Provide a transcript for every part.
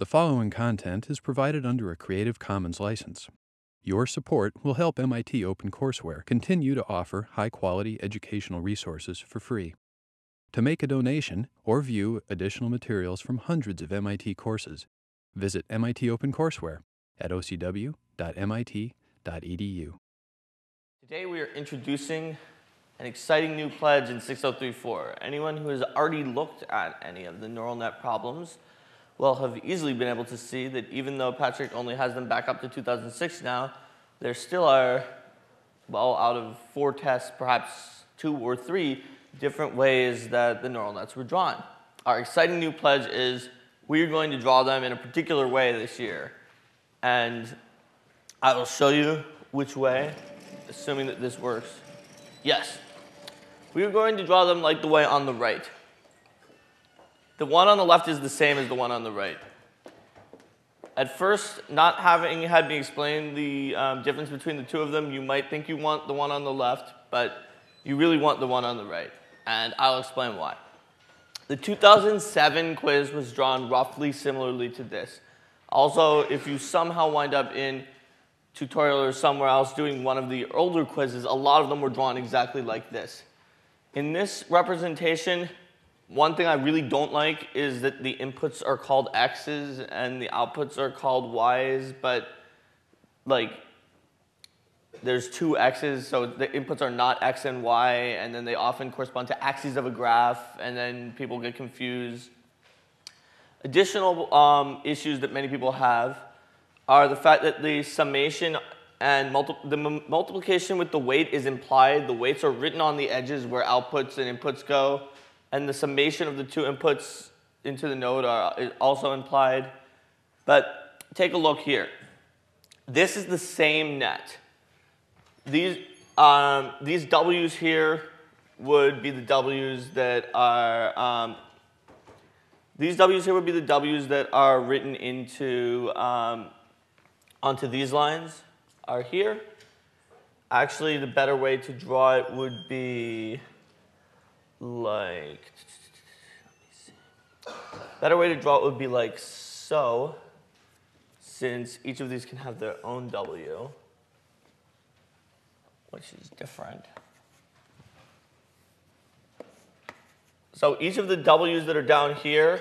The following content is provided under a Creative Commons license. Your support will help MIT OpenCourseware continue to offer high quality educational resources for free. To make a donation or view additional materials from hundreds of MIT courses, visit MIT OpenCourseware at ocw.mit.edu. Today we are introducing an exciting new pledge in 6034. Anyone who has already looked at any of the neural net problems will have easily been able to see that even though Patrick only has them back up to 2006 now, there still are, well, out of four tests, perhaps two or three different ways that the neural nets were drawn. Our exciting new pledge is we're going to draw them in a particular way this year. And I will show you which way, assuming that this works. Yes. We are going to draw them like the way on the right. The one on the left is the same as the one on the right. At first, not having had me explain the um, difference between the two of them, you might think you want the one on the left, but you really want the one on the right. And I'll explain why. The 2007 quiz was drawn roughly similarly to this. Also, if you somehow wind up in tutorial or somewhere else doing one of the older quizzes, a lot of them were drawn exactly like this. In this representation, one thing I really don't like is that the inputs are called X's and the outputs are called Y's, but like there's two X's, so the inputs are not X and Y, and then they often correspond to axes of a graph, and then people get confused. Additional um, issues that many people have are the fact that the summation and multi the multiplication with the weight is implied. The weights are written on the edges where outputs and inputs go and the summation of the two inputs into the node are also implied. But take a look here. This is the same net. These, um, these W's here would be the W's that are, um, these W's here would be the W's that are written into, um, onto these lines are here. Actually, the better way to draw it would be like, better way to draw it would be like so, since each of these can have their own W, which is different. So each of the W's that are down here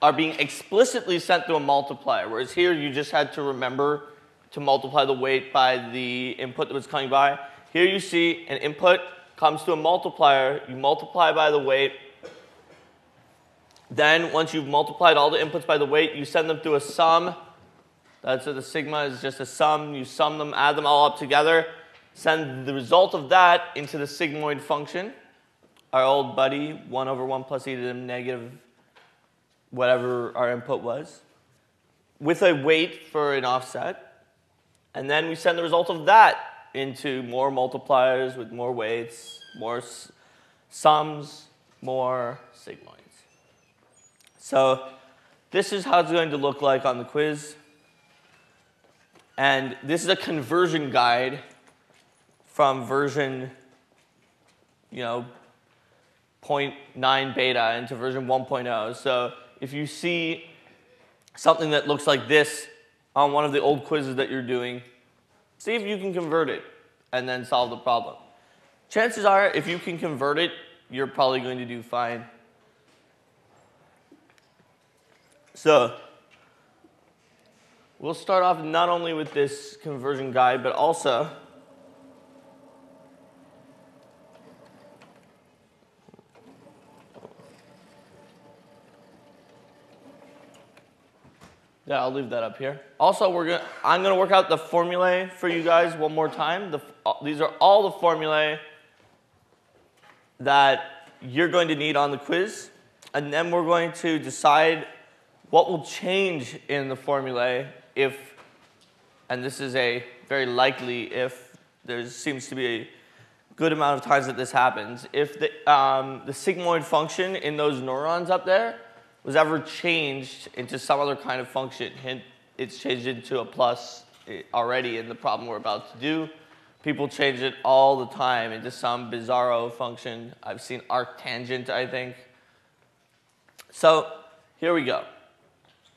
are being explicitly sent through a multiplier, whereas here you just had to remember to multiply the weight by the input that was coming by. Here you see an input comes to a multiplier, you multiply by the weight. Then, once you've multiplied all the inputs by the weight, you send them through a sum. That's so the sigma is just a sum. You sum them, add them all up together, send the result of that into the sigmoid function, our old buddy, 1 over 1 plus e to the negative whatever our input was, with a weight for an offset. And then we send the result of that into more multipliers with more weights, more sums, more sigmoids. So this is how it's going to look like on the quiz. And this is a conversion guide from version, you know, 0.9 beta into version 1.0. So if you see something that looks like this on one of the old quizzes that you're doing, See if you can convert it and then solve the problem. Chances are, if you can convert it, you're probably going to do fine. So, we'll start off not only with this conversion guide, but also Yeah, I'll leave that up here. Also, we're gonna, I'm going to work out the formulae for you guys one more time. The, uh, these are all the formulae that you're going to need on the quiz. And then we're going to decide what will change in the formulae if, and this is a very likely if, there seems to be a good amount of times that this happens, if the, um, the sigmoid function in those neurons up there was ever changed into some other kind of function. Hint, it's changed into a plus eh, already in the problem we're about to do. People change it all the time into some bizarro function. I've seen arctangent, I think. So here we go.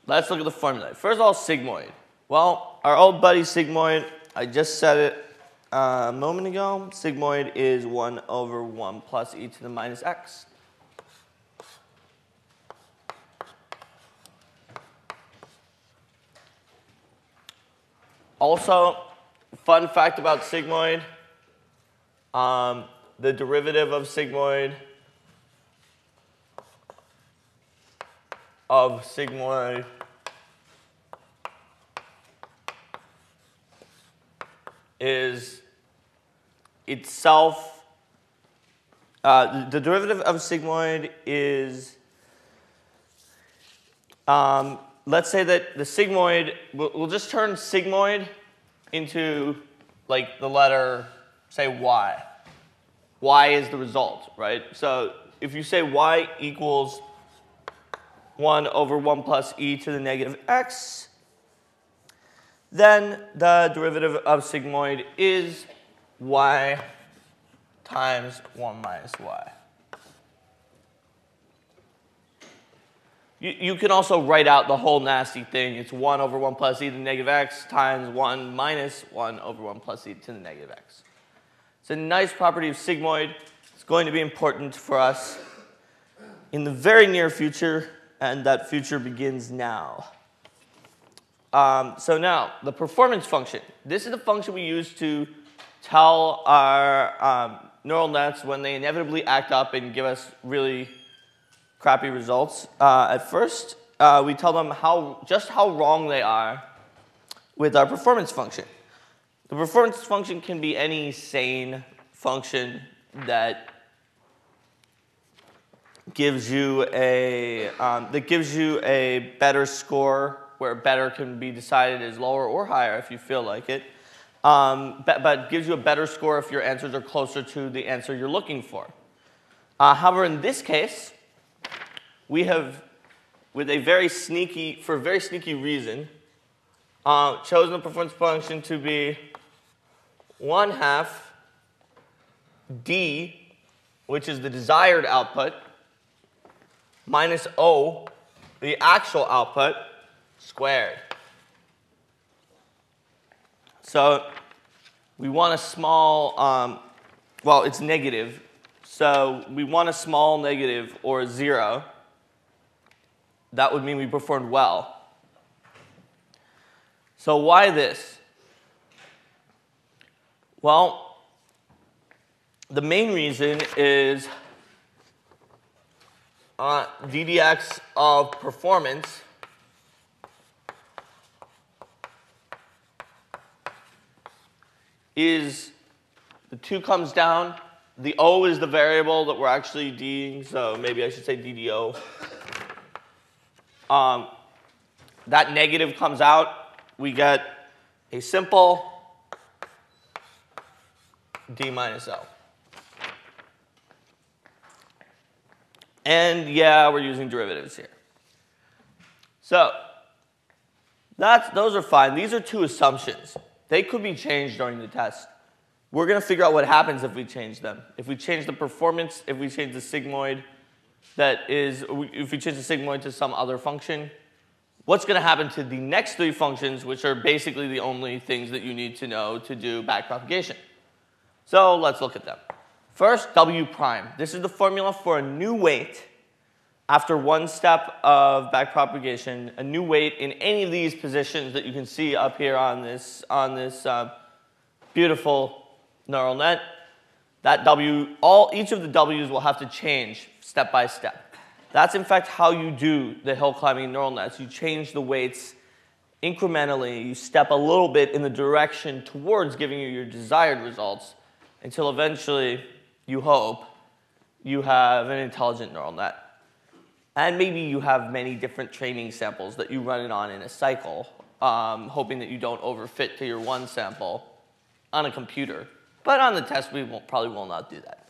let's look at the formula. First of all, sigmoid. Well, our old buddy sigmoid, I just said it uh, a moment ago. Sigmoid is 1 over 1 plus e to the minus x. Also, fun fact about sigmoid, um, the derivative of sigmoid of sigmoid is itself, uh, the derivative of sigmoid is, um, let's say that the sigmoid, we'll, just turn sigmoid into like the letter, say y. y is the result, right? So if you say y equals 1 over 1 plus e to the negative x, then the derivative of sigmoid is y times 1 minus y. You, you can also write out the whole nasty thing. It's 1 over 1 plus e to the negative x times 1 minus 1 over 1 plus e to the negative x. It's a nice property of sigmoid. It's going to be important for us in the very near future, and that future begins now. Um, so now, the performance function. This is the function we use to tell our um, neural nets when they inevitably act up and give us really crappy results. Uh, at first, uh, we tell them how, just how wrong they are with our performance function. The performance function can be any sane function that gives you a um, that gives you a better score where better can be decided as lower or higher if you feel like it um, but, but, gives you a better score if your answers are closer to the answer you're looking for. Uh, however, in this case, we have, with a very sneaky, for a very sneaky reason, uh, chosen the performance function to be 1 half d, which is the desired output, minus o, the actual output, squared. So we want a small, um, well, it's negative. So we want a small negative or a zero. That would mean we performed well. So why this? Well, the main reason is uh, DDX of performance is the 2 comes down. The O is the variable that we're actually D'ing, so maybe I should say DDO. Um, that negative comes out. We get a simple D minus L. And yeah, we're using derivatives here. So that's, those are fine. These are two assumptions. They could be changed during the test. We're going to figure out what happens if we change them. If we change the performance, if we change the sigmoid, that is, if we change the sigmoid to some other function, what's going to happen to the next three functions, which are basically the only things that you need to know to do backpropagation. So let's look at them. First, W prime. This is the formula for a new weight after one step of backpropagation, a new weight in any of these positions that you can see up here on this, on this uh, beautiful neural net, that W, all, each of the W's will have to change step by step. That's in fact how you do the hill climbing neural nets. You change the weights incrementally, you step a little bit in the direction towards giving you your desired results until eventually, you hope, you have an intelligent neural net. And maybe you have many different training samples that you run it on in a cycle, um, hoping that you don't overfit to your one sample on a computer. But on the test, we won't, probably will not do that.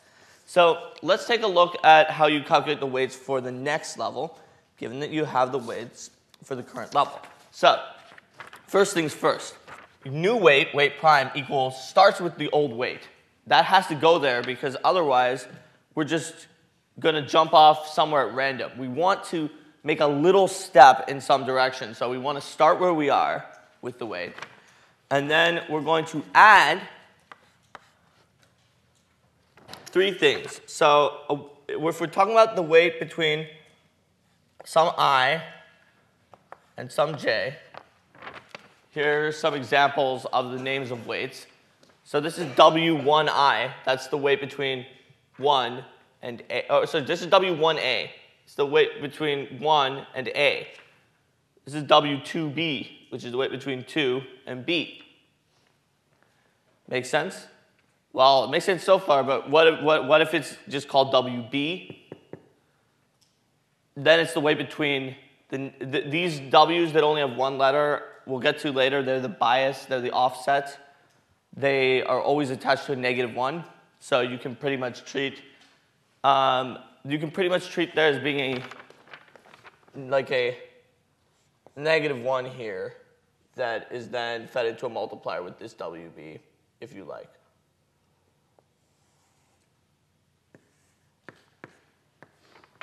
So let's take a look at how you calculate the weights for the next level, given that you have the weights for the current level. So first things first, new weight, weight prime, equals, starts with the old weight. That has to go there because otherwise we're just going to jump off somewhere at random. We want to make a little step in some direction. So we want to start where we are with the weight. And then we're going to add three things. So uh, if we're talking about the weight between some i and some j, here are some examples of the names of weights. So this is W1i. That's the weight between 1 and A. Oh, so this is W1a. It's the weight between 1 and A. This is W2b, which is the weight between 2 and B. Make sense? Well, it makes sense so far, but what if, what, what if it's just called WB? Then it's the weight between the, the, these W's that only have one letter, we'll get to later, they're the bias, they're the offset. They are always attached to a negative one. So you can pretty much treat, um, you can pretty much treat there as being a, like a negative one here that is then fed into a multiplier with this WB, if you like.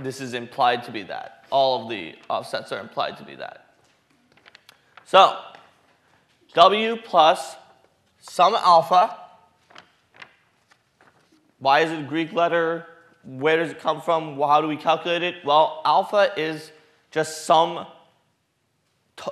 This is implied to be that. All of the offsets are implied to be that. So, W plus some alpha. Why is it a Greek letter? Where does it come from? How do we calculate it? Well, alpha is just some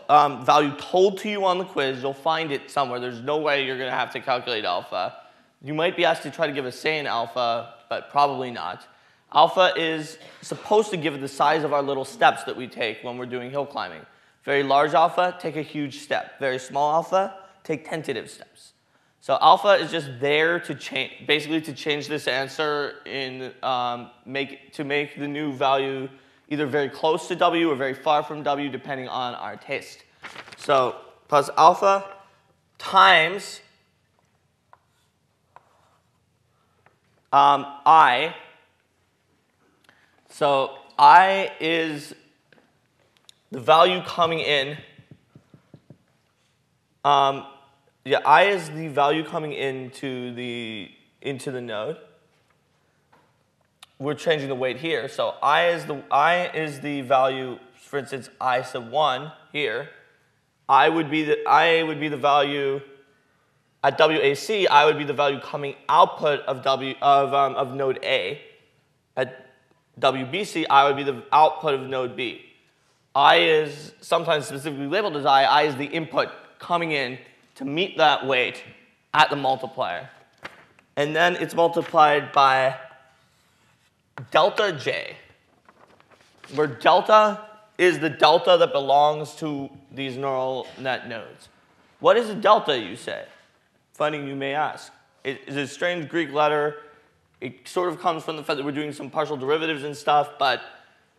um, value told to you on the quiz. You'll find it somewhere. There's no way you're going to have to calculate alpha. You might be asked to try to give a say in alpha, but probably not. Alpha is supposed to give the size of our little steps that we take when we're doing hill climbing. Very large alpha, take a huge step. Very small alpha, take tentative steps. So alpha is just there to change, basically to change this answer in um, make to make the new value either very close to w or very far from w, depending on our taste. So plus alpha times um, i so I is the value coming in. Um, yeah, I is the value coming into the into the node. We're changing the weight here. So I is the I is the value, for instance, I sub one here. I would be the I would be the value at WAC. I would be the value coming output of W of um, of node A. At WBC, I would be the output of node B. I is sometimes specifically labeled as I. I is the input coming in to meet that weight at the multiplier. And then it's multiplied by delta J, where delta is the delta that belongs to these neural net nodes. What is a delta, you say? Funny you may ask. It is a strange Greek letter it sort of comes from the fact that we're doing some partial derivatives and stuff, but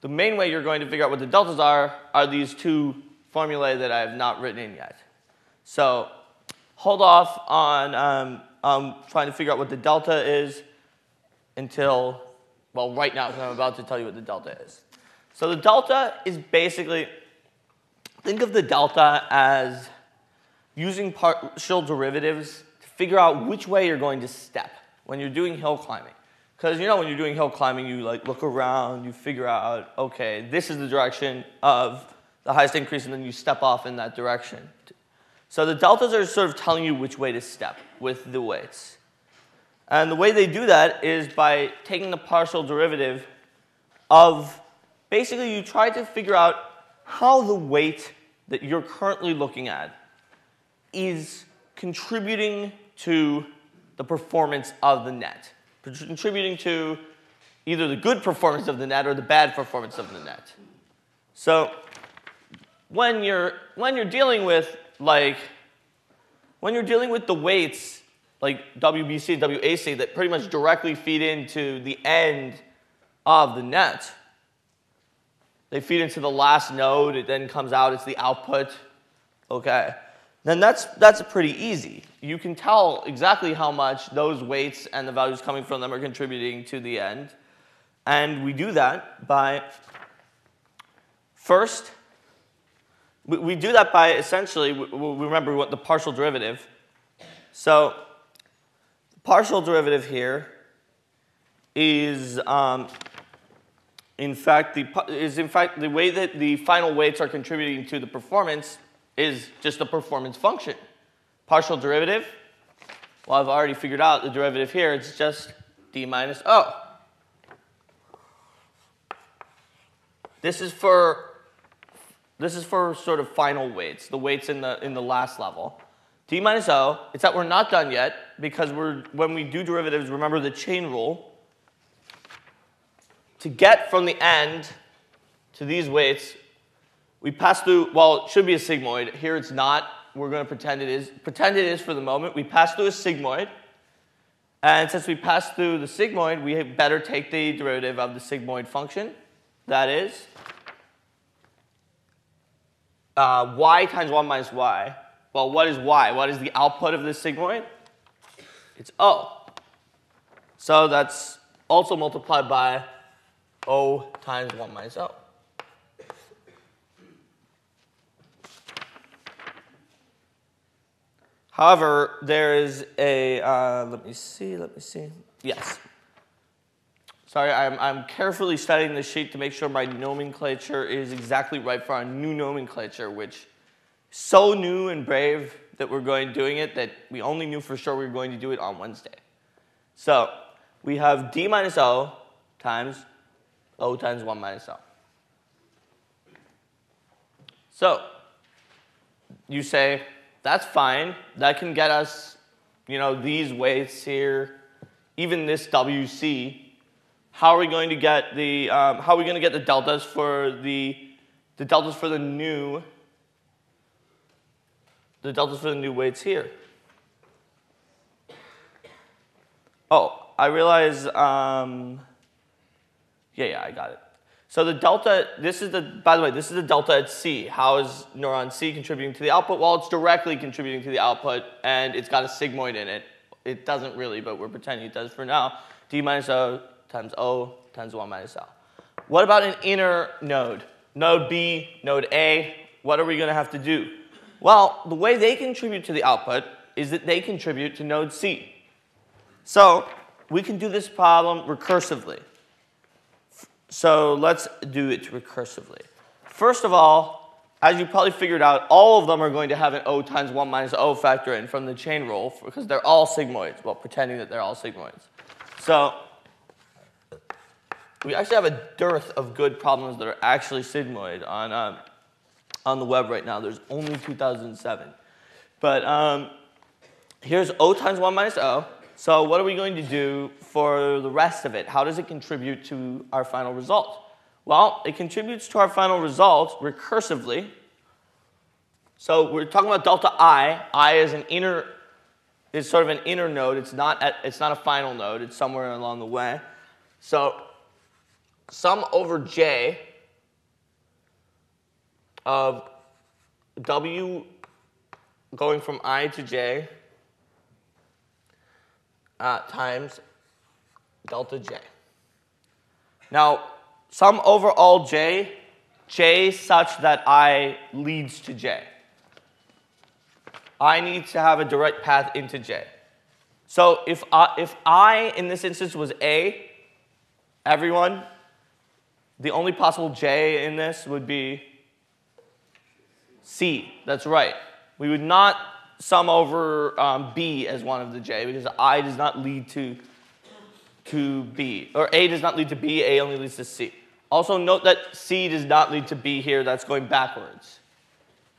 the main way you're going to figure out what the deltas are are these two formulae that I have not written in yet. So hold off on um, um, trying to figure out what the delta is until, well, right now, because I'm about to tell you what the delta is. So the delta is basically, think of the delta as using partial derivatives to figure out which way you're going to step when you're doing hill climbing. Because you know when you're doing hill climbing, you like look around, you figure out, okay, this is the direction of the highest increase, and then you step off in that direction. So the deltas are sort of telling you which way to step with the weights. And the way they do that is by taking the partial derivative of, basically you try to figure out how the weight that you're currently looking at is contributing to the performance of the net, contributing to either the good performance of the net or the bad performance of the net. So when you're, when you're dealing with like, when you're dealing with the weights like WBC, WAC that pretty much directly feed into the end of the net, they feed into the last node, it then comes out, it's the output. Okay then that's, that's pretty easy. You can tell exactly how much those weights and the values coming from them are contributing to the end. And we do that by, first, we, do that by essentially, we, we remember what the partial derivative. So the partial derivative here is um, in fact, the, is in fact the way that the final weights are contributing to the performance is just a performance function. Partial derivative, well, I've already figured out the derivative here. It's just d minus o. This is for this is for sort of final weights, the weights in the in the last level. d minus o. It's that we're not done yet because we're when we do derivatives, remember the chain rule. To get from the end to these weights, we pass through. Well, it should be a sigmoid. Here it's not we're going to pretend it is. Pretend it is for the moment. We pass through a sigmoid. And since we pass through the sigmoid, we better take the derivative of the sigmoid function. That is uh, y times 1 minus y. Well, what is y? What is the output of this sigmoid? It's O. So that's also multiplied by O times 1 minus O. However, there is a, uh, let me see, let me see. Yes. Sorry, I'm, I'm carefully studying the sheet to make sure my nomenclature is exactly right for our new nomenclature, which so new and brave that we're going doing it that we only knew for sure we were going to do it on Wednesday. So we have d minus o times o times 1 minus o. So you say, that's fine. That can get us, you know, these weights here, even this WC. How are we going to get the, um, how are we going to get the deltas for the, the deltas for the new, the deltas for the new weights here? Oh, I realize, um, yeah, yeah, I got it. So the delta, this is the, by the way, this is the delta at C. How is neuron C contributing to the output? Well, it's directly contributing to the output, and it's got a sigmoid in it. It doesn't really, but we're pretending it does for now. D minus O times O times 1 minus L. What about an inner node? Node B, node A, what are we going to have to do? Well, the way they contribute to the output is that they contribute to node C. So we can do this problem recursively. So let's do it recursively. First of all, as you probably figured out, all of them are going to have an O times 1 minus O factor in from the chain rule because they're all sigmoids. Well, pretending that they're all sigmoids. So we actually have a dearth of good problems that are actually sigmoid on, uh, on the web right now. There's only 2007. But um, here's O times 1 minus O. So what are we going to do for the rest of it? How does it contribute to our final result? Well, it contributes to our final result recursively. So we're talking about delta i. i is an inner, is sort of an inner node. It's not, at, it's not a final node. It's somewhere along the way. So sum over j of w going from i to j uh, times delta j. Now, sum over all j, j such that i leads to j. I need to have a direct path into j. So if I, if I, in this instance, was a, everyone, the only possible j in this would be c. That's right. We would not sum over um, b as one of the j because i does not lead to, to b. Or a does not lead to b, a only leads to c. Also note that c does not lead to b here, that's going backwards.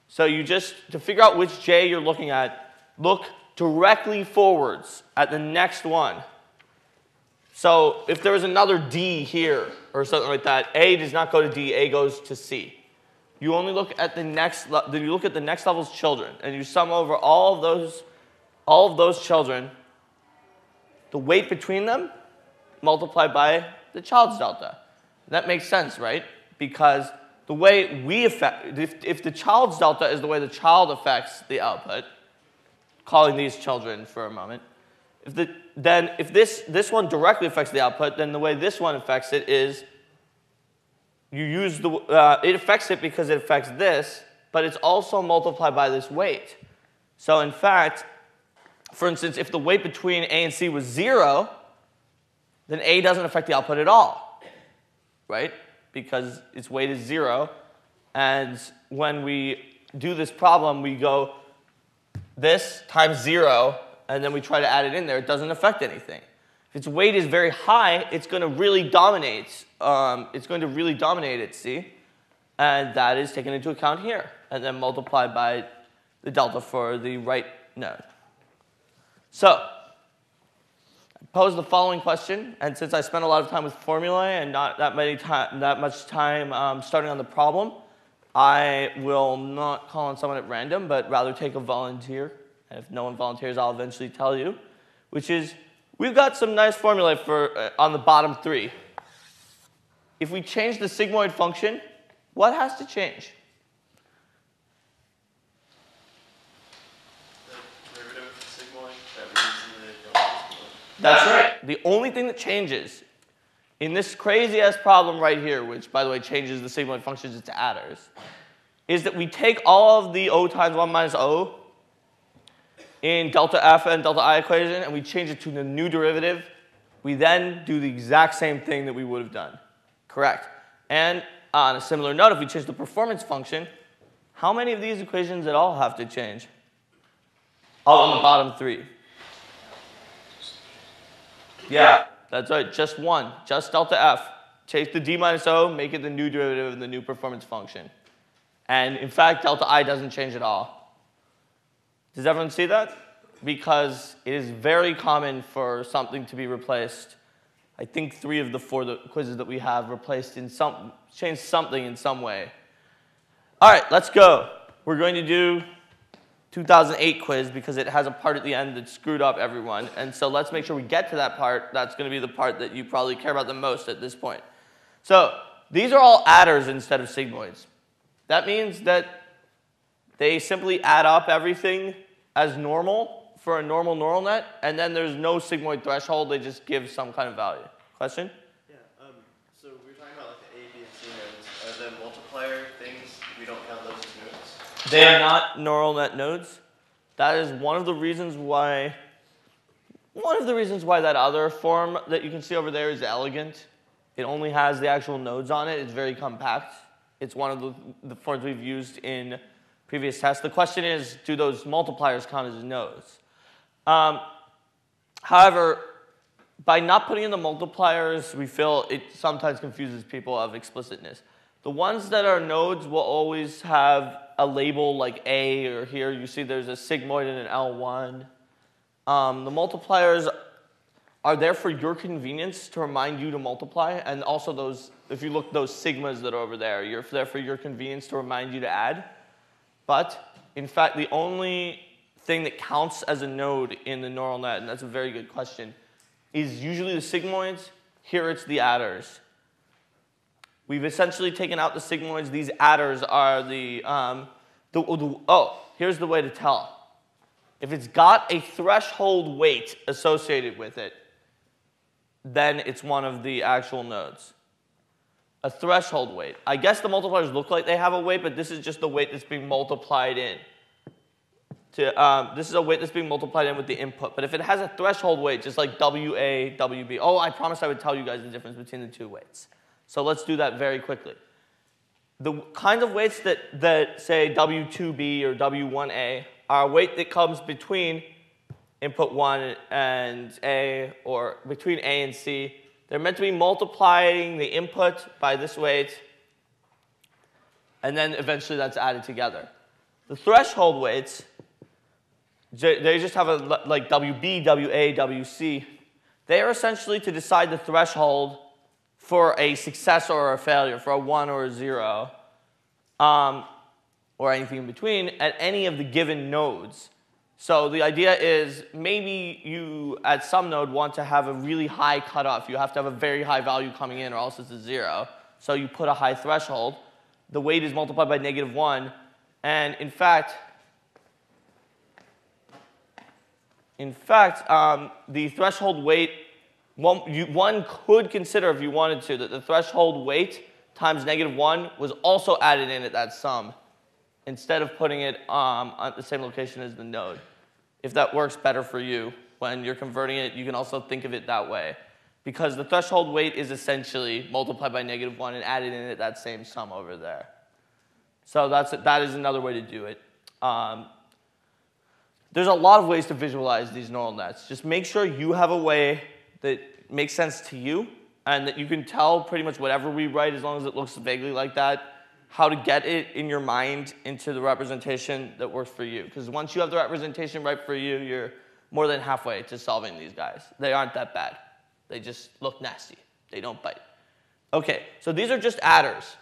So you just, to figure out which j you're looking at, look directly forwards at the next one. So if there was another d here or something like that, a does not go to d, a goes to c. You only look at the next, Then you look at the next level's children, and you sum over all of those, all of those children, the weight between them multiplied by the child's delta. That makes sense, right? Because the way we affect, if, if the child's delta is the way the child affects the output, calling these children for a moment, if the, then if this, this one directly affects the output, then the way this one affects it is you use the, uh, it affects it because it affects this, but it's also multiplied by this weight. So in fact, for instance, if the weight between A and C was zero, then A doesn't affect the output at all, right? because its weight is zero. And when we do this problem, we go this times zero, and then we try to add it in there. It doesn't affect anything. If its weight is very high, it's going to really dominate. Um, it's going to really dominate it, see? And that is taken into account here, and then multiplied by the delta for the right node. So, pose the following question, and since I spent a lot of time with formulae and not that, many time, that much time um, starting on the problem, I will not call on someone at random, but rather take a volunteer. And if no one volunteers, I'll eventually tell you, which is we've got some nice formulae for, uh, on the bottom three. If we change the sigmoid function, what has to change? That's right. The only thing that changes in this crazy ass problem right here, which by the way changes the sigmoid functions into adders, is that we take all of the O times 1 minus O in delta f and delta i equation and we change it to the new derivative. We then do the exact same thing that we would have done. Correct. And on a similar note, if we change the performance function, how many of these equations at all have to change? All on the bottom three. Yeah, that's right, just one, just delta f. Take the d minus o, make it the new derivative of the new performance function. And in fact, delta i doesn't change at all. Does everyone see that? Because it is very common for something to be replaced. I think three of the four quizzes that we have replaced in some, changed something in some way. All right, let's go. We're going to do 2008 quiz because it has a part at the end that screwed up everyone. And so let's make sure we get to that part. That's going to be the part that you probably care about the most at this point. So these are all adders instead of sigmoids. That means that they simply add up everything as normal for a normal neural net, and then there's no sigmoid threshold. They just give some kind of value. Question? Yeah. Um, so we are talking about like the A, B, and C nodes. Are the multiplier things we don't count those as nodes? They are not neural net nodes. That is one of the reasons why. One of the reasons why that other form that you can see over there is elegant. It only has the actual nodes on it. It's very compact. It's one of the, the forms we've used in previous tests. The question is, do those multipliers count as nodes? Um, however, by not putting in the multipliers, we feel it sometimes confuses people of explicitness. The ones that are nodes will always have a label like A, or here you see there's a sigmoid and an L1. Um, the multipliers are there for your convenience to remind you to multiply, and also those, if you look those sigmas that are over there, you're there for your convenience to remind you to add. But in fact, the only thing that counts as a node in the neural net, and that's a very good question, is usually the sigmoids. Here it's the adders. We've essentially taken out the sigmoids. These adders are the, um, the, the, oh, here's the way to tell. If it's got a threshold weight associated with it, then it's one of the actual nodes. A threshold weight. I guess the multipliers look like they have a weight, but this is just the weight that's being multiplied in to, um, this is a weight that's being multiplied in with the input. But if it has a threshold weight, just like WA, WB, oh, I promised I would tell you guys the difference between the two weights. So let's do that very quickly. The kinds of weights that, that say W2B or W1A are a weight that comes between input 1 and A or between A and C. They're meant to be multiplying the input by this weight, and then eventually that's added together. The threshold weights they just have a, like WB, WA, WC. They are essentially to decide the threshold for a success or a failure, for a one or a zero, um, or anything in between at any of the given nodes. So the idea is maybe you, at some node, want to have a really high cutoff. You have to have a very high value coming in or else it's a zero. So you put a high threshold. The weight is multiplied by negative one. And in fact, In fact, um, the threshold weight, one, you, one could consider if you wanted to, that the threshold weight times negative 1 was also added in at that sum instead of putting it um, at the same location as the node. If that works better for you when you're converting it, you can also think of it that way. because the threshold weight is essentially multiplied by negative 1 and added in at that same sum over there. So that's, that is another way to do it. Um, there's a lot of ways to visualize these neural nets. Just make sure you have a way that makes sense to you and that you can tell pretty much whatever we write, as long as it looks vaguely like that, how to get it in your mind into the representation that works for you. Because once you have the representation right for you, you're more than halfway to solving these guys. They aren't that bad. They just look nasty. They don't bite. Okay, so these are just adders.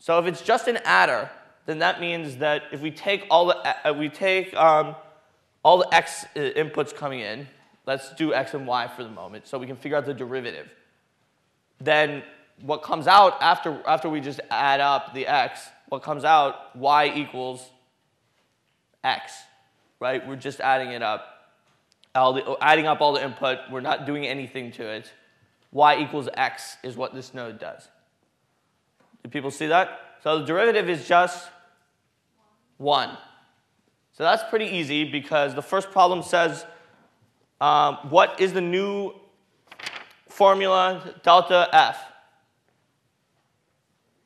So if it's just an adder, then that means that if we take all the, uh, we take um, all the x uh, inputs coming in, let's do x and y for the moment, so we can figure out the derivative. Then what comes out after, after we just add up the x, what comes out, y equals x, right? We're just adding it up. The, adding up all the input, we're not doing anything to it. y equals x is what this node does. Do people see that? So the derivative is just 1. So that's pretty easy because the first problem says um, what is the new formula delta F?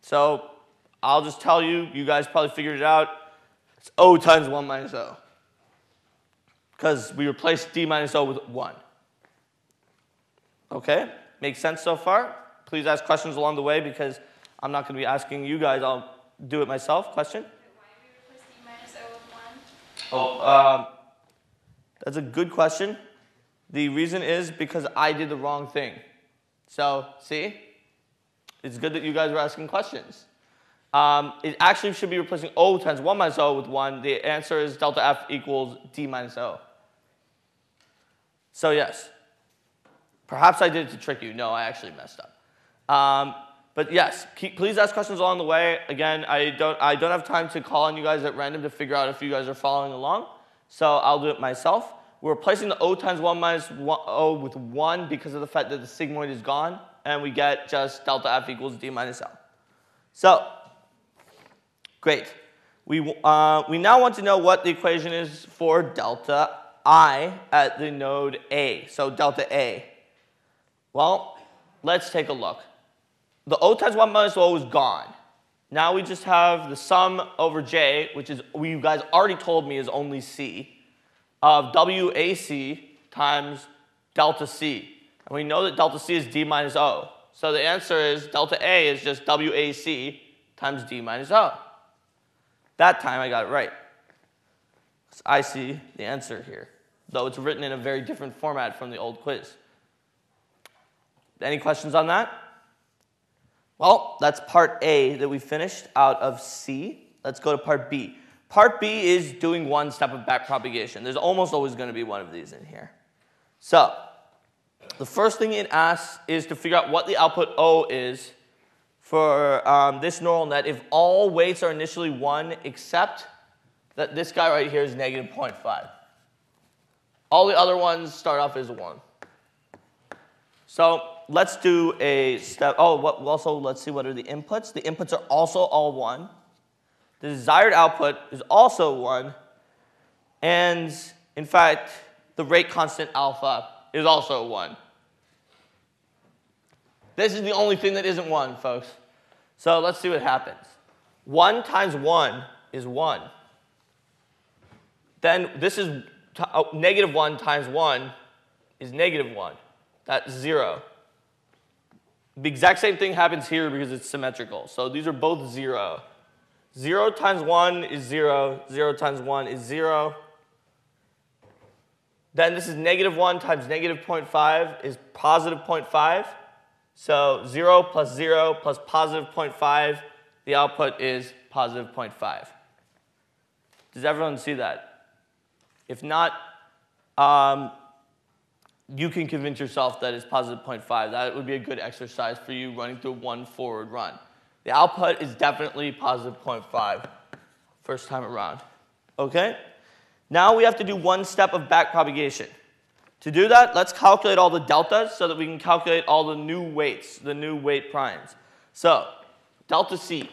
So I'll just tell you, you guys probably figured it out. It's O times 1 minus O. Because we replaced D minus O with 1. Okay? Makes sense so far? Please ask questions along the way because I'm not going to be asking you guys. I'll do it myself. Question? Oh, um, that's a good question. The reason is because I did the wrong thing. So, see? It's good that you guys are asking questions. Um, it actually should be replacing O times 1 minus O with 1. The answer is delta F equals D minus O. So, yes. Perhaps I did it to trick you. No, I actually messed up. Um, but yes, keep, please ask questions along the way. Again, I don't, I don't have time to call on you guys at random to figure out if you guys are following along. So I'll do it myself. We're replacing the O times 1 minus one, O with 1 because of the fact that the sigmoid is gone. And we get just delta F equals D minus L. So, great. We, uh, we now want to know what the equation is for delta I at the node A. So delta A. Well, let's take a look the O times 1 minus O is gone. Now we just have the sum over J, which is, what you guys already told me is only C, of WAC times delta C. And we know that delta C is D minus O. So the answer is delta A is just WAC times D minus O. That time I got it right. So I see the answer here, though it's written in a very different format from the old quiz. Any questions on that? Well, that's part A that we finished out of C. Let's go to part B. Part B is doing one step of backpropagation. There's almost always going to be one of these in here. So, the first thing it asks is to figure out what the output O is for um, this neural net if all weights are initially 1 except that this guy right here is negative 0.5. All the other ones start off as 1. So let's do a step. Oh, what, also let's see what are the inputs. The inputs are also all one. The desired output is also one. And in fact, the rate constant alpha is also one. This is the only thing that isn't one, folks. So let's see what happens. 1 times 1 is 1. Then this is oh, negative 1 times 1 is negative 1. That's 0. The exact same thing happens here because it's symmetrical. So these are both 0. 0 times 1 is 0. 0 times 1 is 0. Then this is negative 1 times negative 0.5 is positive 0.5. So 0 plus 0 plus positive 0.5, the output is positive 0.5. Does everyone see that? If not, um, you can convince yourself that it's positive 0.5. That would be a good exercise for you running through one forward run. The output is definitely positive 0.5 first time around. Okay? Now we have to do one step of back propagation. To do that, let's calculate all the deltas so that we can calculate all the new weights, the new weight primes. So, delta C.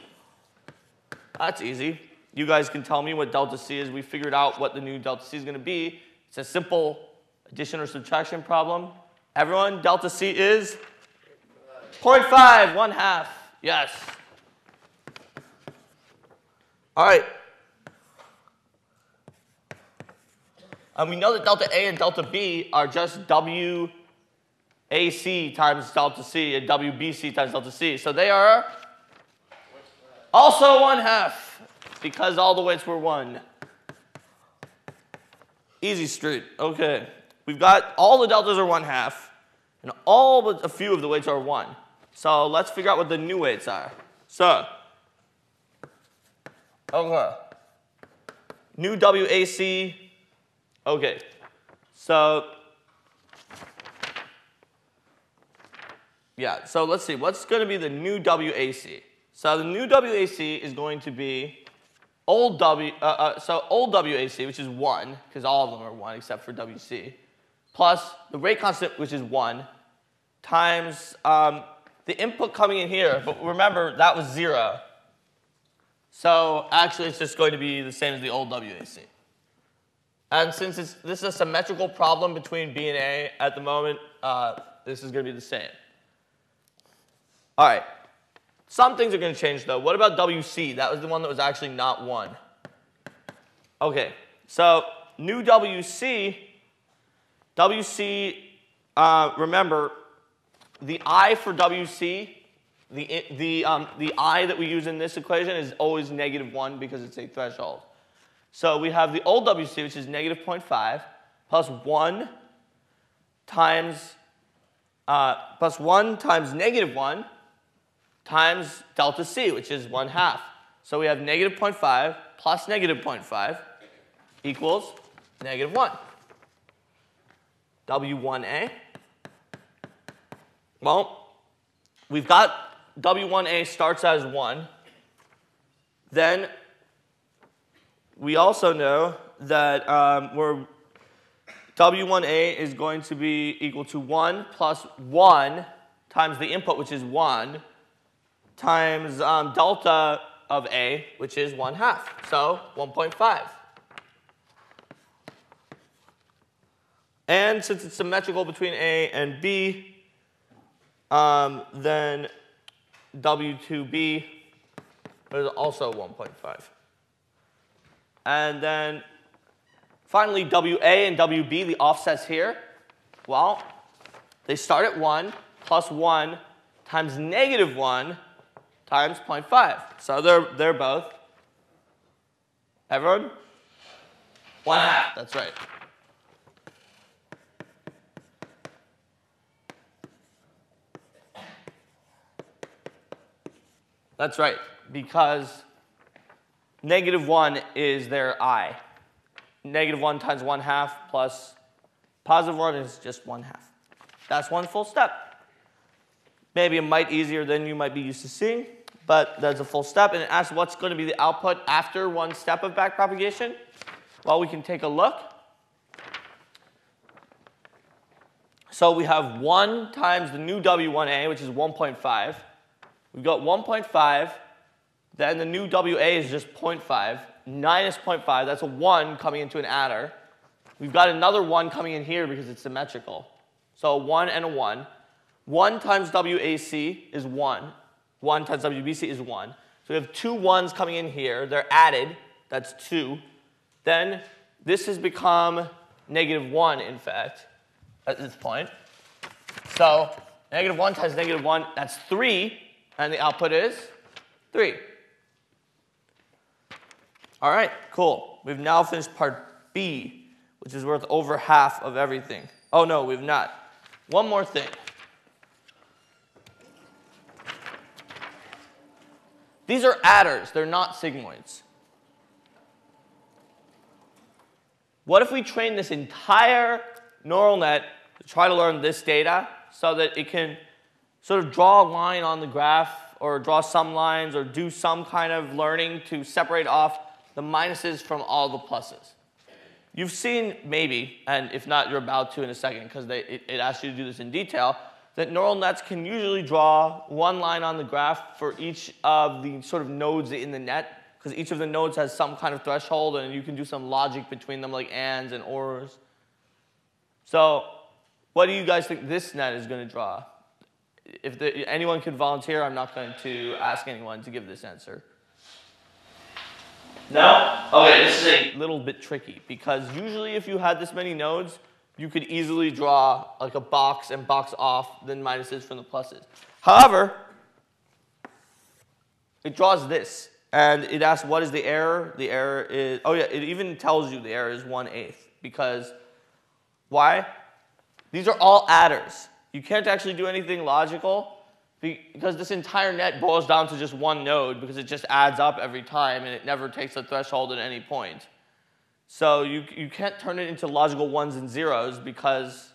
That's easy. You guys can tell me what delta C is. We figured out what the new delta C is going to be. It's a simple addition or subtraction problem. Everyone, delta C is 0.5, 1 half. Yes. All right. And we know that delta A and delta B are just WAC times delta C and WBC times delta C. So they are also 1 half because all the weights were 1. Easy street. Okay. We've got all the deltas are 1 half, and all but a few of the weights are 1. So let's figure out what the new weights are. So, okay. New WAC. Okay. So, yeah, so let's see. What's going to be the new WAC? So the new WAC is going to be old W, uh, uh, so old WAC, which is 1, because all of them are 1 except for WC, plus the rate constant, which is 1, times um, the input coming in here. But remember, that was 0. So actually, it's just going to be the same as the old WAC. And since this is a symmetrical problem between B and A at the moment, uh, this is going to be the same. All right. Some things are going to change, though. What about WC? That was the one that was actually not 1. Okay, so new WC, WC, uh, remember, the I for WC, the, the, um, the I that we use in this equation is always negative 1 because it's a threshold. So we have the old WC, which is negative 0.5, plus 1 times, uh, plus 1 times negative 1 times delta C, which is 1 half. So we have negative 0.5 plus negative 0.5 equals negative 1. W1A. Well, we've got W1A starts as 1. Then we also know that um, we're W1A is going to be equal to 1 plus 1 times the input, which is 1, times um, delta of A, which is 1 half. So 1.5. And since it's symmetrical between A and B, um, then W2B is also 1.5. And then finally, WA and WB, the offsets here, well, they start at 1 plus 1 times negative 1 times 0.5. So they're, they're both, everyone? One half, that's right. That's right, because negative 1 is their i. Negative 1 times 1 half plus positive 1 is just 1 half. That's one full step. Maybe a mite easier than you might be used to seeing, but that's a full step. And it asks what's going to be the output after one step of backpropagation. Well, we can take a look. So we have 1 times the new W1A, which is 1.5. We've got 1.5. Then the new WA is just 0.5. 9 is Minus 0.5, that's a 1 coming into an adder. We've got another 1 coming in here because it's symmetrical. So a 1 and a 1. 1 times WAC is 1. 1 times WBC is 1. So we have two 1s coming in here. They're added. That's 2. Then this has become negative 1, in fact, at this point. So negative 1 times negative 1, that's 3. And the output is 3. All right, cool. We've now finished part B, which is worth over half of everything. Oh, no, we've not. One more thing. These are adders, they're not sigmoids. What if we train this entire neural net to try to learn this data so that it can sort of draw a line on the graph or draw some lines or do some kind of learning to separate off the minuses from all the pluses? You've seen maybe, and if not, you're about to in a second because it, it asks you to do this in detail, that neural nets can usually draw one line on the graph for each of the sort of nodes in the net, because each of the nodes has some kind of threshold, and you can do some logic between them, like ands and ors. So what do you guys think this net is going to draw? If the, anyone could volunteer, I'm not going to ask anyone to give this answer. No? Okay, this is a little bit tricky because usually if you had this many nodes, you could easily draw like a box and box off the minuses from the pluses. However, it draws this and it asks what is the error. The error is, oh yeah, it even tells you the error is 1 eighth because why? These are all adders. You can't actually do anything logical because this entire net boils down to just one node because it just adds up every time and it never takes a threshold at any point. So you, you can't turn it into logical ones and zeros because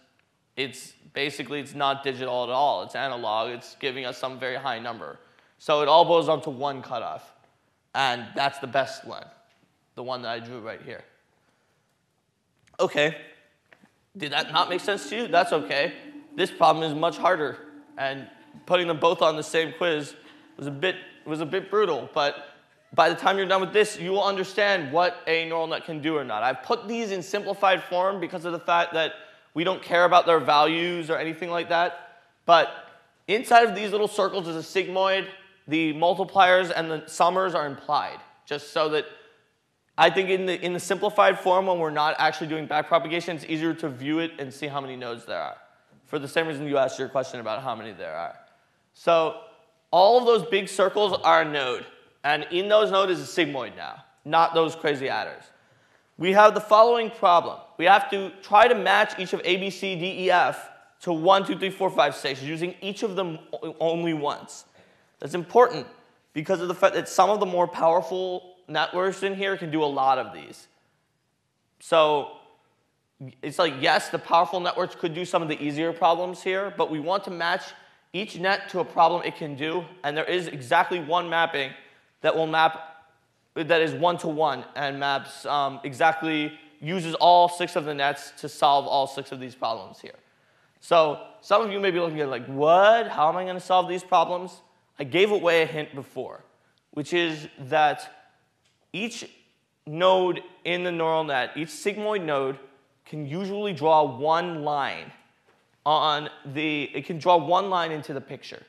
it's basically it's not digital at all. It's analog. It's giving us some very high number. So it all boils down to one cutoff. And that's the best one, the one that I drew right here. Okay. Did that not make sense to you? That's okay. This problem is much harder. And putting them both on the same quiz was a bit, was a bit brutal. But by the time you're done with this, you will understand what a neural net can do or not. I've put these in simplified form because of the fact that we don't care about their values or anything like that. But inside of these little circles is a sigmoid. The multipliers and the summers are implied, just so that I think in the, in the simplified form, when we're not actually doing backpropagation, it's easier to view it and see how many nodes there are. For the same reason you asked your question about how many there are. So all of those big circles are a node. And in those nodes is a sigmoid now, not those crazy adders. We have the following problem. We have to try to match each of A, B, C, D, E, F to 1, 2, 3, 4, 5, 6, using each of them only once. That's important because of the fact that some of the more powerful networks in here can do a lot of these. So it's like, yes, the powerful networks could do some of the easier problems here, but we want to match each net to a problem it can do, and there is exactly one mapping that will map, that is one-to-one and maps um, exactly, uses all six of the nets to solve all six of these problems here. So some of you may be looking at like, what? How am I going to solve these problems? I gave away a hint before, which is that each node in the neural net, each sigmoid node, can usually draw one line on the, it can draw one line into the picture.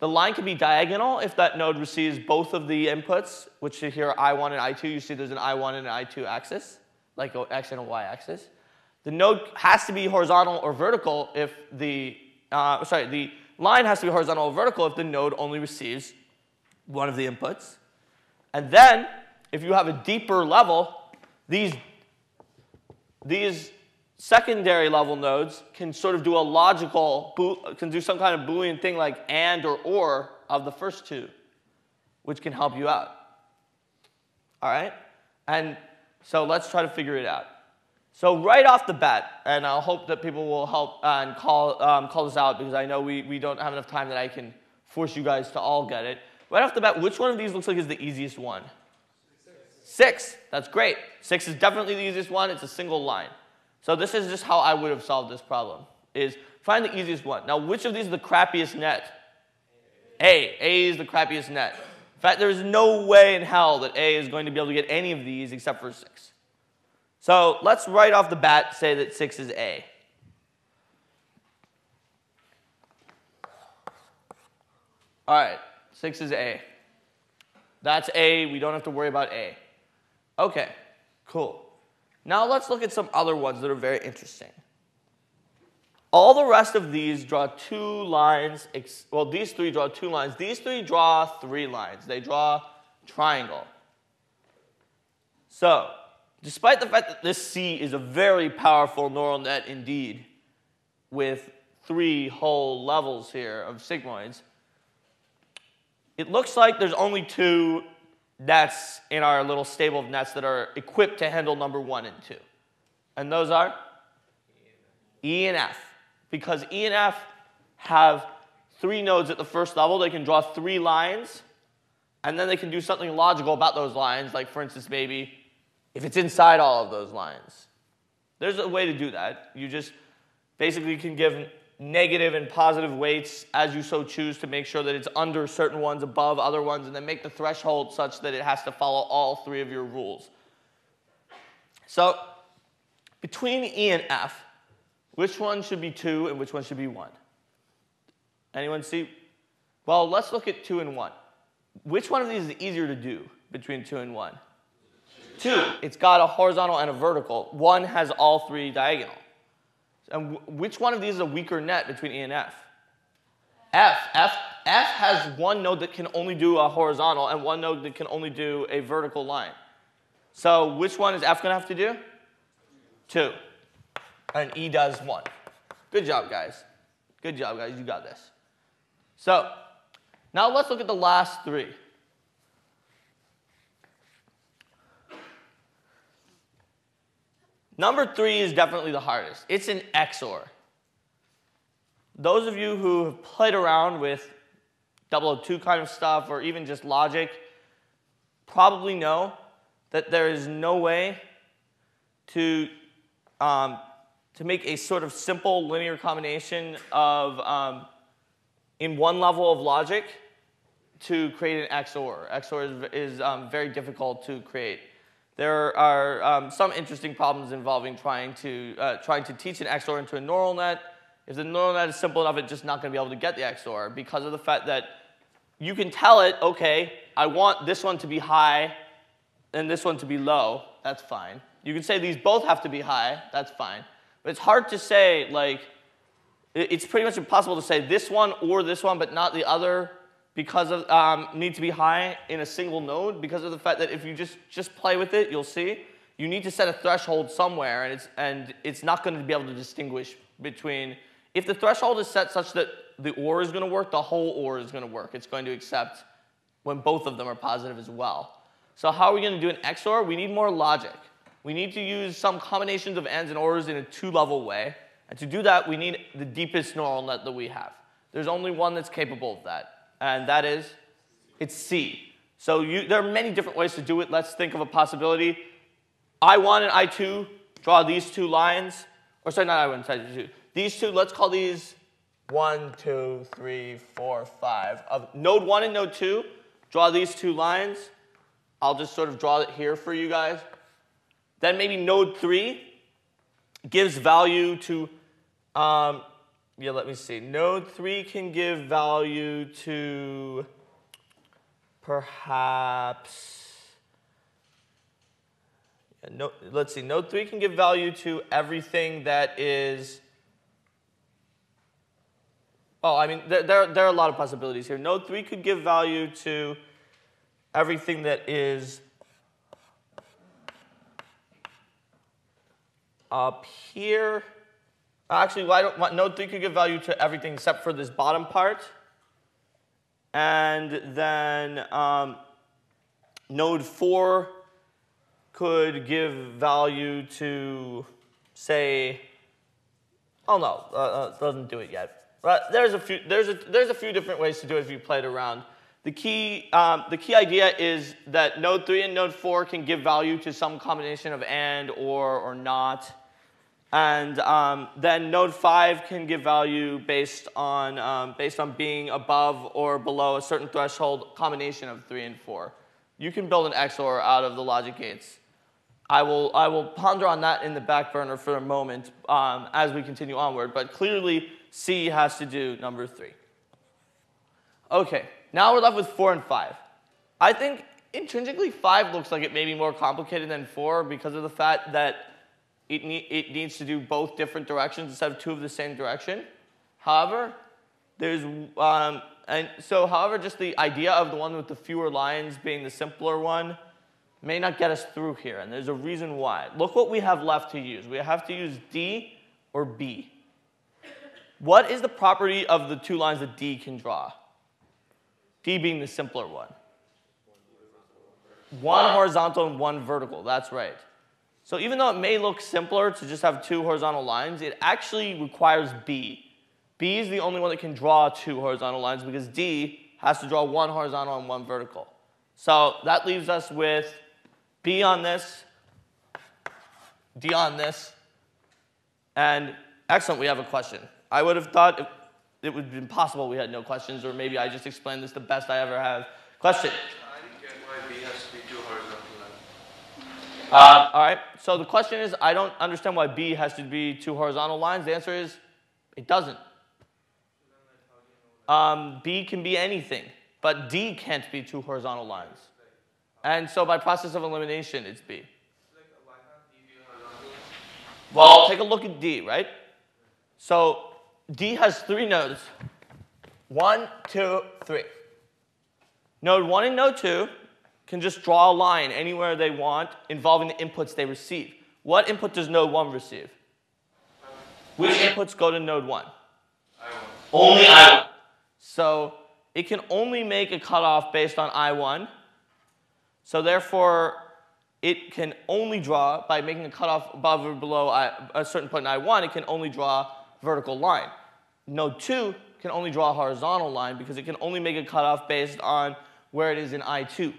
The line can be diagonal if that node receives both of the inputs, which here I1 and I2. You see there's an I1 and an I2 axis, like an X and a Y axis. The node has to be horizontal or vertical if the, uh, sorry, the line has to be horizontal or vertical if the node only receives one of the inputs. And then, if you have a deeper level, these, these secondary level nodes can sort of do a logical, can do some kind of Boolean thing like and or or of the first two, which can help you out. All right? And so let's try to figure it out. So right off the bat, and I'll hope that people will help uh, and call, um, call this out because I know we, we don't have enough time that I can force you guys to all get it. Right off the bat, which one of these looks like is the easiest one? Six. Six. That's great. Six is definitely the easiest one. It's a single line. So this is just how I would have solved this problem, is find the easiest one. Now, which of these is the crappiest net? A. A is the crappiest net. In fact, there is no way in hell that A is going to be able to get any of these except for 6. So let's right off the bat say that 6 is A. All right, 6 is A. That's A. We don't have to worry about A. Okay, cool. Now let's look at some other ones that are very interesting. All the rest of these draw two lines. Well, these three draw two lines. These three draw three lines. They draw triangle. So, despite the fact that this C is a very powerful neural net indeed, with three whole levels here of sigmoids, it looks like there's only two nets in our little stable of nets that are equipped to handle number one and two. And those are E and F. Because E and F have three nodes at the first level, they can draw three lines, and then they can do something logical about those lines, like for instance, maybe if it's inside all of those lines. There's a way to do that. You just basically can give negative and positive weights as you so choose to make sure that it's under certain ones, above other ones, and then make the threshold such that it has to follow all three of your rules. So between E and F, Which one should be 2 and which one should be 1? Anyone see? Well, let's look at 2 and 1. Which one of these is easier to do between 2 and 1? 2. It's got a horizontal and a vertical. 1 has all three diagonal. And which one of these is a weaker net between E and F? F. F. F has one node that can only do a horizontal and one node that can only do a vertical line. So which one is F going to have to do? 2. And E does 1. Good job, guys. Good job, guys. You got this. So now let's look at the last three. Number three is definitely the hardest. It's an XOR. Those of you who have played around with 002 kind of stuff or even just logic probably know that there is no way to, um, to make a sort of simple linear combination of um, in one level of logic to create an XOR. XOR is, is um, very difficult to create. There are um, some interesting problems involving trying to, uh, trying to teach an XOR into a neural net. If the neural net is simple enough, it's just not going to be able to get the XOR because of the fact that you can tell it, okay, I want this one to be high and this one to be low. That's fine. You can say these both have to be high. That's fine. But it's hard to say, like, it's pretty much impossible to say this one or this one, but not the other because of um, need to be high in a single node because of the fact that if you just just play with it, you'll see you need to set a threshold somewhere, and it's and it's not going to be able to distinguish between if the threshold is set such that the OR is going to work, the whole OR is going to work. It's going to accept when both of them are positive as well. So how are we going to do an XOR? We need more logic. We need to use some combinations of ANDs and ORs in a two-level way. And to do that, we need the deepest neural net that we have. There's only one that's capable of that and that is it's C. So you, there are many different ways to do it. Let's think of a possibility. I1 and I2, draw these two lines. Or sorry, not I1, I2. These two, let's call these 1, 2, 3, 4, 5. Of node 1 and node 2, draw these two lines. I'll just sort of draw it here for you guys. Then maybe node 3 gives value to um, yeah, let me see. Node 3 can give value to perhaps, yeah, no, let's see, node 3 can give value to everything that is, oh, I mean, there, there, there are a lot of possibilities here. Node 3 could give value to everything that is up here. Actually, node 3 could give value to everything except for this bottom part. And then um, node 4 could give value to, say, oh no, uh, uh, doesn't do it yet. But there's a few, there's a, there's a few different ways to do it if you played around. The key, um, the key idea is that node 3 and node 4 can give value to some combination of AND, OR, or NOT. And um, then node 5 can give value based on, um, based on being above or below a certain threshold combination of 3 and 4. You can build an XOR out of the logic gates. I will, I will ponder on that in the back burner for a moment um, as we continue onward, but clearly C has to do number 3. Okay, now we're left with 4 and 5. I think intrinsically 5 looks like it may be more complicated than 4 because of the fact that it, ne it needs to do both different directions instead of two of the same direction. However, there's, um, and so however, just the idea of the one with the fewer lines being the simpler one may not get us through here, and there's a reason why. Look what we have left to use. We have to use D or B. What is the property of the two lines that D can draw? D being the simpler one. One horizontal and one vertical, that's right. So even though it may look simpler to just have two horizontal lines, it actually requires B. B is the only one that can draw two horizontal lines because D has to draw one horizontal and one vertical. So that leaves us with B on this, D on this, and excellent, we have a question. I would have thought it, it would have been possible we had no questions, or maybe I just explained this the best I ever have. Question? Uh, all right, so the question is, I don't understand why B has to be two horizontal lines. The answer is, it doesn't. Um, B can be anything, but D can't be two horizontal lines. And so by process of elimination, it's B. Well, take a look at D, right? So D has three nodes. One, two, three. Node 1 and node 2 can just draw a line anywhere they want involving the inputs they receive. What input does node 1 receive? Which inputs go to node 1? I1. Only I1. So it can only make a cutoff based on I1. So therefore, it can only draw, by making a cutoff above or below I, a certain point in I1, it can only draw vertical line. Node 2 can only draw a horizontal line because it can only make a cutoff based on where it is in I2.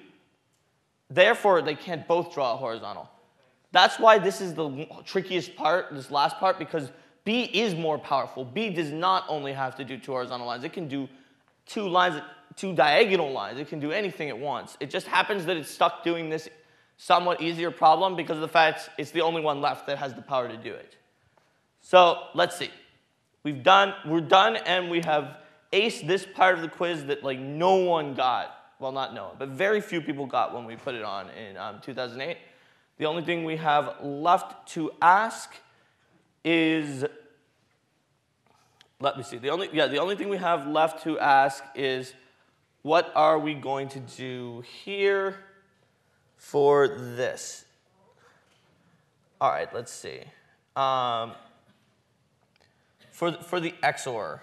Therefore, they can't both draw a horizontal. That's why this is the trickiest part, this last part, because B is more powerful. B does not only have to do two horizontal lines. It can do two lines, two diagonal lines. It can do anything it wants. It just happens that it's stuck doing this somewhat easier problem because of the fact it's the only one left that has the power to do it. So let's see. We've done, we're done and we have aced this part of the quiz that like no one got. Well, not no one, but very few people got when we put it on in um, 2008. The only thing we have left to ask is, let me see, the only, yeah, the only thing we have left to ask is what are we going to do here for this? All right, let's see. Um, for, for the XOR,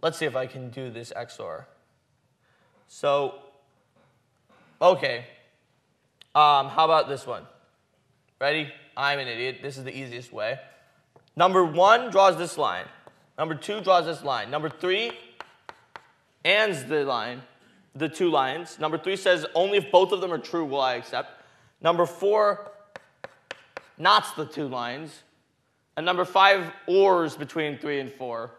let's see if I can do this XOR. So, okay. Um, how about this one? Ready? I'm an idiot. This is the easiest way. Number one draws this line. Number two draws this line. Number three ands the line, the two lines. Number three says only if both of them are true will I accept. Number four knots the two lines. And number five ors between three and four.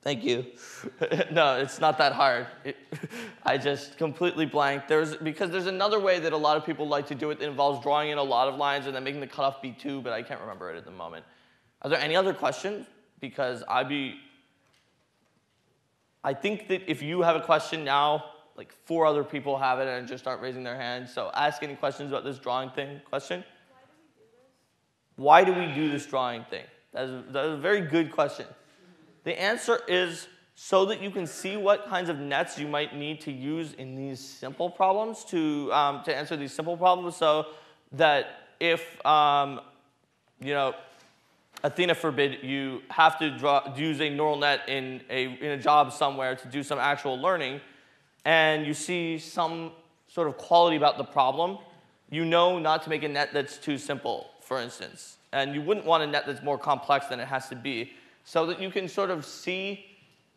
Thank you. no, it's not that hard. It, I just completely blanked. There's because there's another way that a lot of people like to do it that involves drawing in a lot of lines and then making the cutoff be two, but I can't remember it at the moment. Are there any other questions? Because I'd be. I think that if you have a question now, like four other people have it and just aren't raising their hands. So ask any questions about this drawing thing. Question? Why do we do this drawing thing? That is, that is a very good question. The answer is so that you can see what kinds of nets you might need to use in these simple problems to, um, to answer these simple problems so that if, um, you know, Athena forbid, you have to draw, use a neural net in a, in a job somewhere to do some actual learning, and you see some sort of quality about the problem, you know not to make a net that's too simple, for instance. And you wouldn't want a net that's more complex than it has to be so that you can sort of see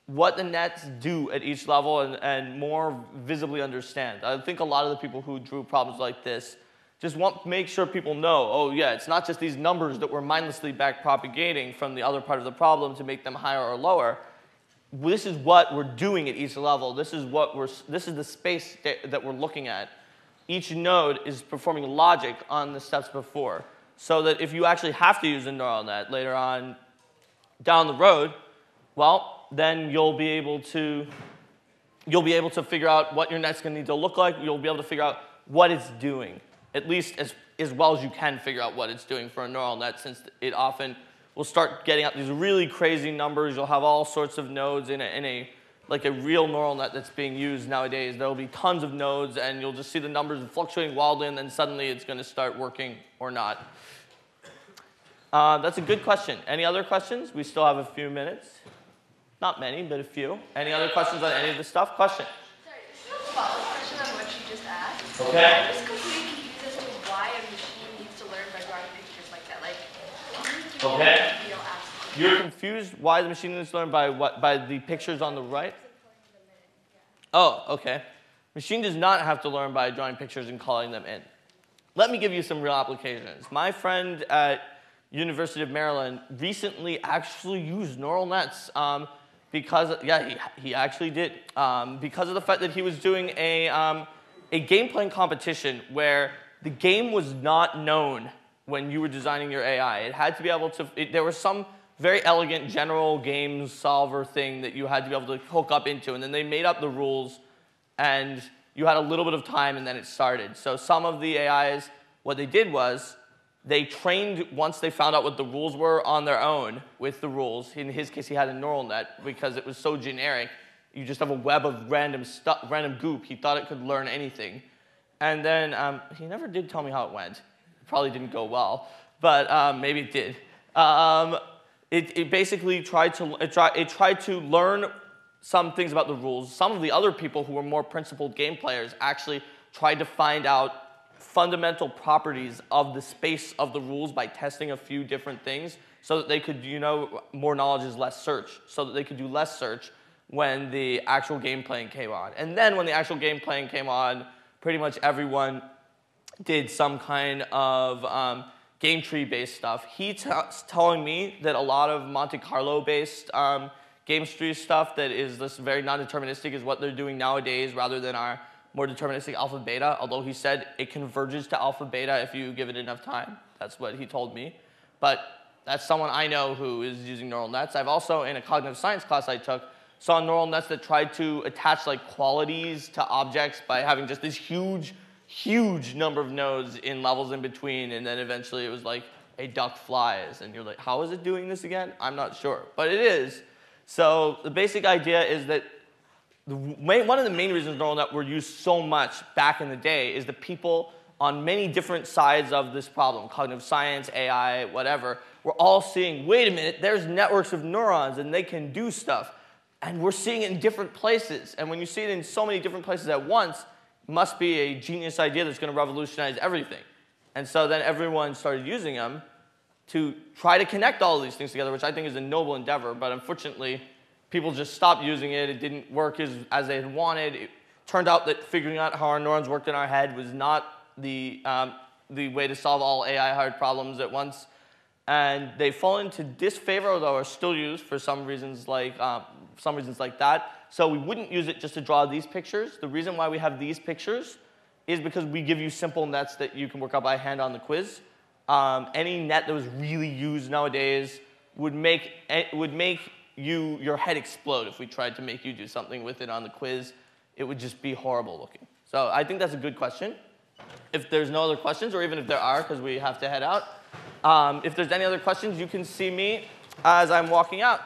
what the nets do at each level and, and more visibly understand. I think a lot of the people who drew problems like this just want to make sure people know, oh yeah, it's not just these numbers that we're mindlessly back propagating from the other part of the problem to make them higher or lower. This is what we're doing at each level. This is what we're, this is the space that we're looking at. Each node is performing logic on the steps before. So that if you actually have to use a neural net later on down the road, well, then you'll be able to you'll be able to figure out what your net's going to need to look like. You'll be able to figure out what it's doing, at least as, as well as you can figure out what it's doing for a neural net, since it often will start getting out these really crazy numbers. You'll have all sorts of nodes in a, in a like a real neural net that's being used nowadays. There will be tons of nodes, and you'll just see the numbers fluctuating wildly, and then suddenly it's going to start working or not. Uh, that's a good question. Any other questions? We still have a few minutes. Not many, but a few. Any other questions on any of this stuff? Question? Sorry, just a follow-up question on what you just asked. Okay. I'm just completely confused as to why a machine needs to learn by drawing pictures like that. Like, Okay. you ask. You're confused why the machine needs to learn by what? By the pictures on the right? Oh, okay. Machine does not have to learn by drawing pictures and calling them in. Let me give you some real applications. My friend at University of Maryland recently actually used neural nets um, because, yeah, he, he actually did. Um, because of the fact that he was doing a, um, a game playing competition where the game was not known when you were designing your AI. It had to be able to, it, there was some very elegant general game solver thing that you had to be able to hook up into, and then they made up the rules, and you had a little bit of time, and then it started. So some of the AIs, what they did was, they trained once they found out what the rules were on their own with the rules. In his case, he had a neural net because it was so generic. You just have a web of random stuff, random goop. He thought it could learn anything. And then um, he never did tell me how it went. It probably didn't go well, but um, maybe it did. Um, it, it, basically tried to, it, try, it tried to learn some things about the rules. Some of the other people who were more principled game players actually tried to find out fundamental properties of the space of the rules by testing a few different things so that they could, you know, more knowledge is less search, so that they could do less search when the actual game playing came on. And then when the actual game playing came on, pretty much everyone did some kind of um, game tree based stuff. He's telling me that a lot of Monte Carlo based um, game tree stuff that is this very non-deterministic is what they're doing nowadays rather than our more deterministic alpha beta, although he said it converges to alpha beta if you give it enough time. That's what he told me. But that's someone I know who is using neural nets. I've also, in a cognitive science class I took, saw neural nets that tried to attach like qualities to objects by having just this huge, huge number of nodes in levels in between, and then eventually it was like a duck flies, and you're like, how is it doing this again? I'm not sure, but it is. So the basic idea is that main, one of the main reasons neural net were used so much back in the day is that people on many different sides of this problem, cognitive science, AI, whatever, were all seeing, wait a minute, there's networks of neurons and they can do stuff. And we're seeing it in different places. And when you see it in so many different places at once, it must be a genius idea that's going to revolutionize everything. And so then everyone started using them to try to connect all of these things together, which I think is a noble endeavor. But unfortunately, people just stopped using it. It didn't work as, as they had wanted. It turned out that figuring out how our neurons worked in our head was not the, um, the way to solve all AI hard problems at once. And they fall into disfavor, although are still used for some reasons like, um, some reasons like that. So we wouldn't use it just to draw these pictures. The reason why we have these pictures is because we give you simple nets that you can work out by hand on the quiz. Um, any net that was really used nowadays would make, eh, would make you, your head explode if we tried to make you do something with it on the quiz. It would just be horrible looking. So I think that's a good question. If there's no other questions, or even if there are, because we have to head out, um, if there's any other questions, you can see me as I'm walking out.